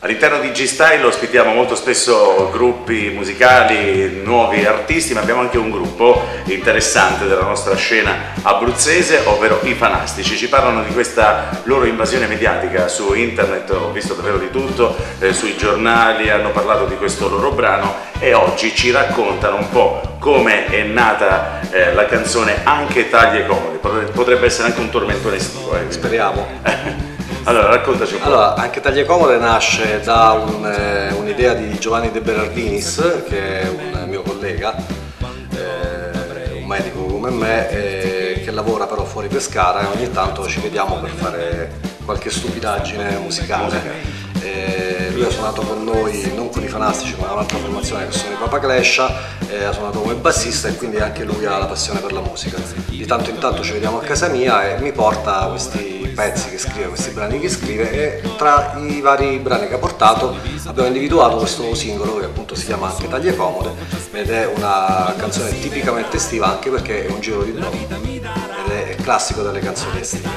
All'interno di G-Style ospitiamo molto spesso gruppi musicali, nuovi artisti, ma abbiamo anche un gruppo interessante della nostra scena abruzzese, ovvero i Fanastici. Ci parlano di questa loro invasione mediatica su internet, ho visto davvero di tutto, eh, sui giornali, hanno parlato di questo loro brano e oggi ci raccontano un po' come è nata eh, la canzone Anche Taglie Comode. Potrebbe essere anche un tormentone estivo. Eh. Speriamo. Allora, raccontaci un po'. Allora, anche Taglie Comode nasce da eh, un'idea un di Giovanni De Berardinis, che è un mio collega, eh, un medico come me, eh, che lavora però fuori Pescara e ogni tanto ci vediamo per fare qualche stupidaggine musicale. Eh, lui ha suonato con noi, non con i Fanastici, ma un'altra formazione che sono i Papa Clash, eh, ha suonato come bassista e quindi anche lui ha la passione per la musica. Di tanto in tanto ci vediamo a casa mia e mi porta questi pezzi che scrive, questi brani che scrive e tra i vari brani che ha portato abbiamo individuato questo nuovo singolo che appunto si chiama anche Taglie Comode ed è una canzone tipicamente estiva anche perché è un giro di ed è classico delle canzoni estive.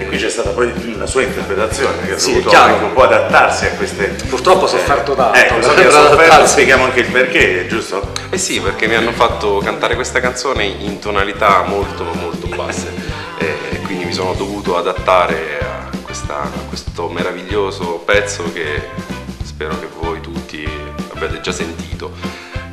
E qui c'è stata poi una sua interpretazione che ha sì, dovuto anche un po' adattarsi a queste... Purtroppo ho sofferto tanto. Ecco, so che sofferto, spieghiamo anche il perché, giusto? Eh sì, perché mi hanno fatto cantare questa canzone in tonalità molto molto basse e quindi mi sono dovuto adattare a, questa, a questo meraviglioso pezzo che spero che voi tutti abbiate già sentito.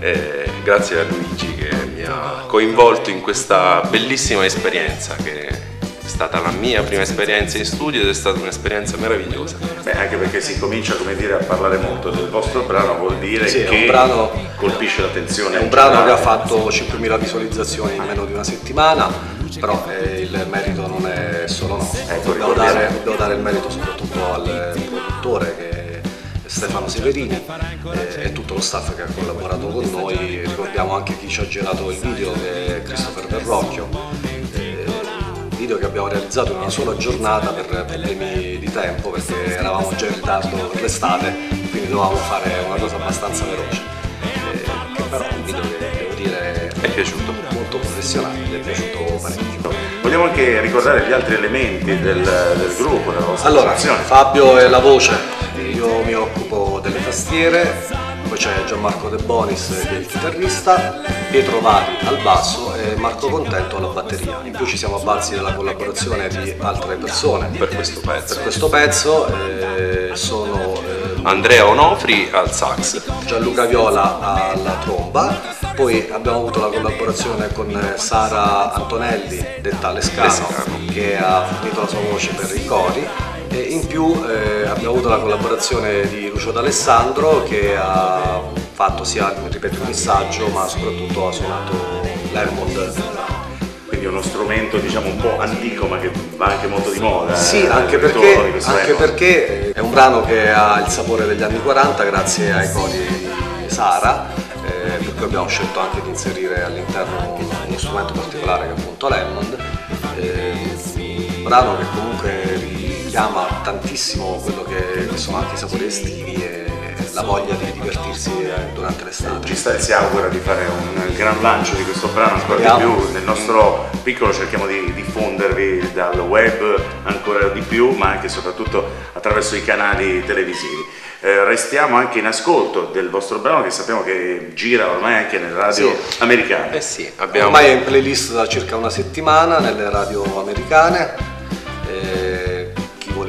Eh, grazie a Luigi che mi ha coinvolto in questa bellissima esperienza che è stata la mia prima esperienza in studio ed è stata un'esperienza meravigliosa. Beh, anche perché si comincia come dire, a parlare molto del vostro brano, vuol dire sì, che brano, colpisce l'attenzione. È un brano che ha fatto 5.000 visualizzazioni in meno di una settimana, però eh, il merito non è solo nostro. Ecco, dobbiamo, dare, dobbiamo dare il merito soprattutto al produttore che Stefano Severini eh, e tutto lo staff che ha collaborato con noi, ricordiamo anche chi ci ha girato il video che è Christopher Verrocchio video che abbiamo realizzato in una sola giornata per problemi di tempo perché eravamo già in ritardo per l'estate quindi dovevamo fare una cosa abbastanza veloce. Eh, che però un video che piaciuto molto professionale è piaciuto parecchio vogliamo anche ricordare gli altri elementi del, del gruppo della vostra allora Fabio è la voce io mi occupo delle tastiere poi c'è Gianmarco De Bonis che è il chitarrista, Pietro Vari al basso e Marco Contento alla batteria. In più ci siamo avvalsi della collaborazione di altre persone per questo pezzo. Per questo pezzo eh, sono eh, Andrea Onofri al sax, Gianluca Viola alla tromba, poi abbiamo avuto la collaborazione con Sara Antonelli, detta Lescano, Lescano. che ha fornito la sua voce per i cori e in più eh, abbiamo avuto la collaborazione di Lucio D'Alessandro che ha fatto sia ripeto, il messaggio ma soprattutto ha suonato l'Hammond quindi uno strumento diciamo un po' antico ma che va anche molto di moda. Sì, eh, anche, perché, anche perché, è un brano che ha il sapore degli anni 40 grazie ai cori di Sara, eh, per cui abbiamo scelto anche di inserire all'interno uno strumento particolare che è appunto l'Hammond, eh, un brano che comunque richiama tantissimo quello che, che sono anche i sapori estivi e la voglia di divertirsi eh, durante l'estate. Ci sta si augura di fare un gran lancio di questo brano ancora di più, nel nostro piccolo cerchiamo di diffondervi dal web ancora di più, ma anche e soprattutto attraverso i canali televisivi. Eh, restiamo anche in ascolto del vostro brano che sappiamo che gira ormai anche nelle radio sì. americane. Eh sì, abbiamo... Ormai è in playlist da circa una settimana nelle radio americane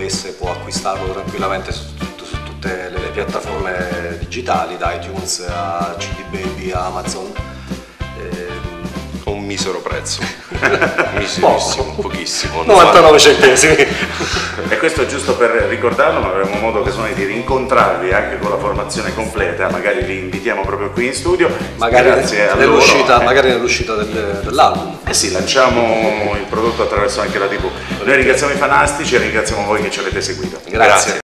volesse può acquistarlo tranquillamente su, su, tutte le, piattaforme digitali, da iTunes a CD Baby a Amazon. Eh, misero prezzo, miserissimo, pochissimo. 99 centesimi. e questo è giusto per ricordarlo, ma avremo modo occasione di rincontrarvi anche con la formazione completa, magari li invitiamo proprio qui in studio. Magari nell'uscita, magari nell'uscita del, dell'album. Eh sì, lanciamo il prodotto attraverso anche la TV. Noi ringraziamo i fanastici e ringraziamo voi che ci avete seguito. Grazie. Grazie.